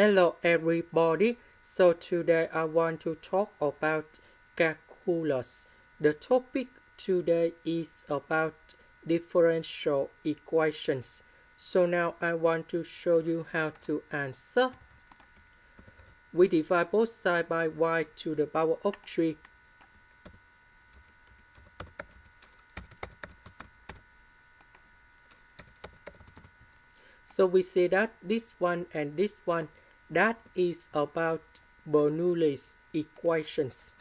Hello everybody. So today I want to talk about calculus. The topic today is about differential equations. So now I want to show you how to answer. We divide both sides by y to the power of 3 So we say that this one and this one, that is about Bernoulli's equations.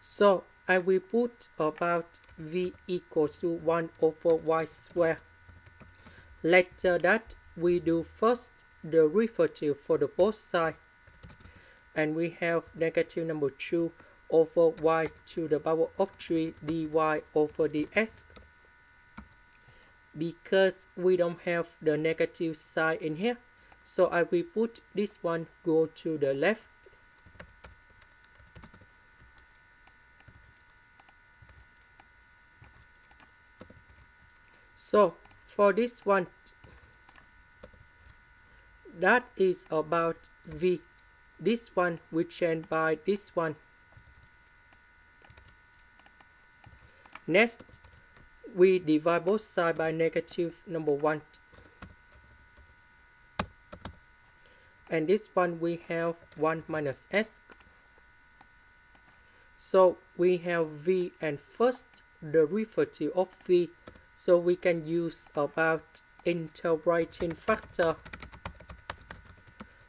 So I will put about v equals to 1 over y square. Later that we do first the derivative for the both side. And we have negative number 2 over y to the power of 3 dy over dx because we don't have the negative sign in here. So I will put this one go to the left. So for this one that is about v. This one we change by this one. Next, we divide both sides by negative number 1. And this one we have 1 minus s. So we have v and first derivative of v. So we can use about integrating factor.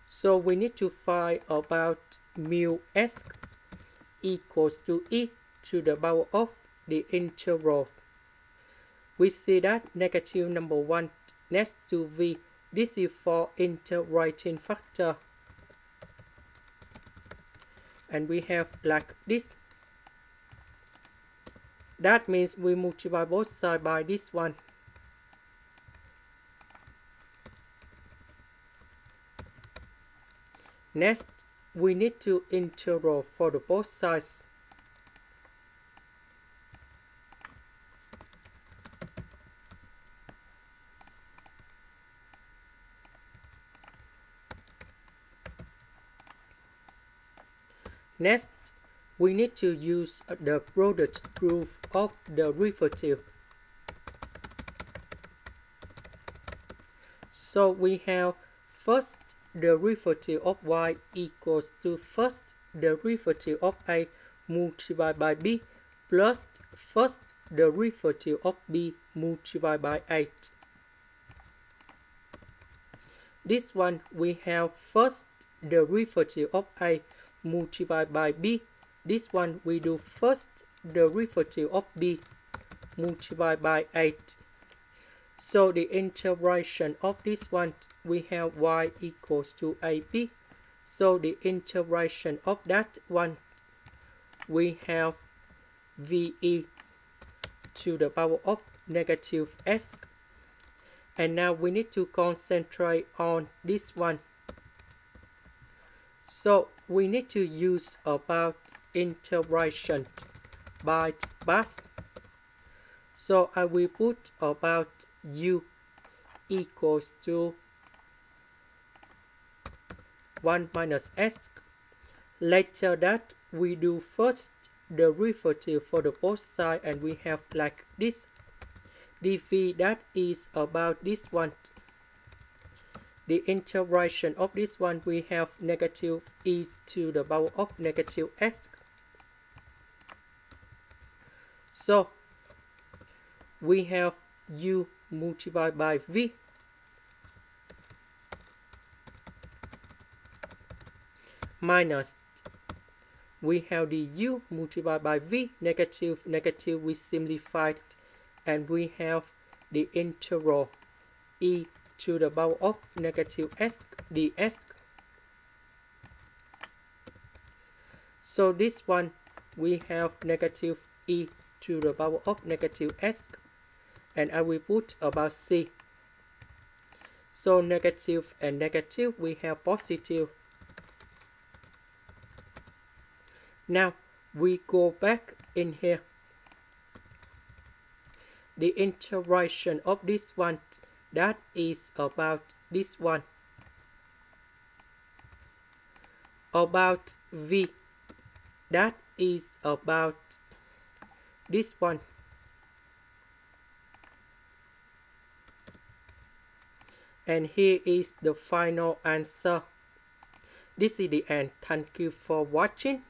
So we need to find about mu s equals to e to the power of the integral. We see that negative number 1 next to v. This is for integrating factor. And we have like this. That means we multiply both sides by this one. Next, we need to integral for the both sides. Next, we need to use the product proof of the derivative. So we have first derivative of y equals to first derivative of a multiplied by b plus first derivative of b multiplied by 8. This one we have first derivative of a multiplied by b. This one we do first derivative of b multiplied by 8. So the integration of this one, we have y equals to ab. So the integration of that one, we have ve to the power of negative s. And now we need to concentrate on this one. So we need to use about integration by parts. So I will put about u equals to 1 minus s. Later that we do first the derivative for the both side and we have like this dv that is about this one the integration of this one we have negative e to the power of negative s. So we have u multiplied by v. Minus we have the u multiplied by v negative negative we simplified and we have the integral e to the power of negative s ds. So this one we have negative e to the power of negative s and I will put about c. So negative and negative we have positive. Now we go back in here. the interaction of this one that is about this one. About v. That is about this one. And here is the final answer. This is the end. Thank you for watching